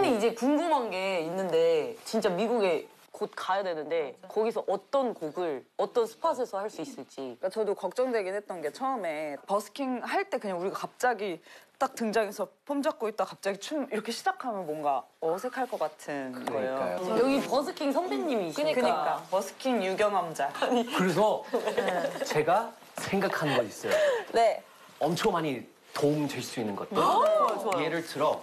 근데 이제 궁금한 게 있는데 진짜 미국에 곧 가야 되는데 거기서 어떤 곡을 어떤 스팟에서 할 수 있을지 그러니까 저도 걱정되긴 했던 게 처음에 버스킹 할 때 그냥 우리가 갑자기 딱 등장해서 폼 잡고 있다 갑자기 춤 이렇게 시작하면 뭔가 어색할 것 같은 거예요. 그러니까요. 여기 버스킹 선배님이시니까 그러니까 버스킹 유경험자. 그래서 제가 생각한 거 있어요. 네. 엄청 많이 도움 될 수 있는 것들. 좋아요. 예를 들어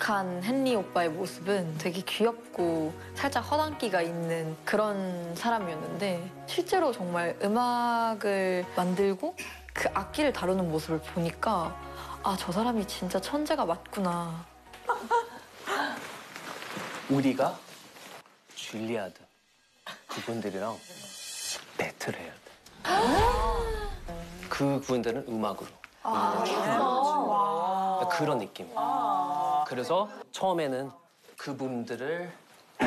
한 헨리 오빠의 모습은 되게 귀엽고 살짝 허당기가 있는 그런 사람이었는데 실제로 정말 음악을 만들고 그 악기를 다루는 모습을 보니까 아 저 사람이 진짜 천재가 맞구나 우리가 줄리아드 그분들이랑 배틀해야 돼. 그분들은 음악으로. 우리는 그런 느낌. 그래서 처음에는 그분들을 그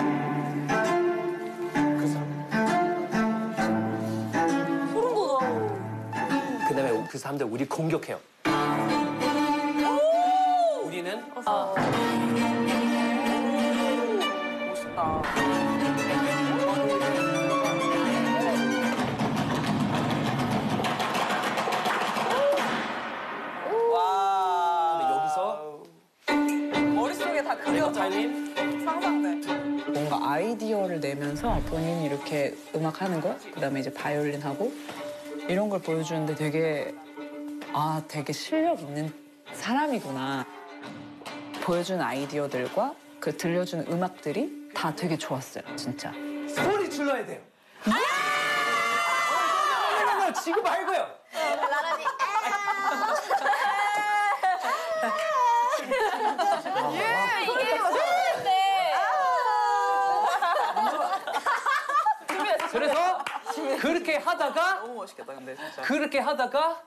사람. 소름 돋아 그다음에 그 사람들 우리 공격해요. 우리는 멋 다 그려져. 타이밍 상상돼. 뭔가 아이디어를 내면서 본인이 이렇게 음악 하는 거, 그다음에 이제 바이올린 하고 이런 걸 보여주는데 되게 아 되게 실력 있는 사람이구나. 보여주는 아이디어들과 그 들려주는 음악들이 다 되게 좋았어요, 진짜. 소리 질러야 돼요. 아! 어, 지금 말고요. 그래서 그렇게 하다가 너무 멋있겠다, 근데 진짜. 그렇게 하다가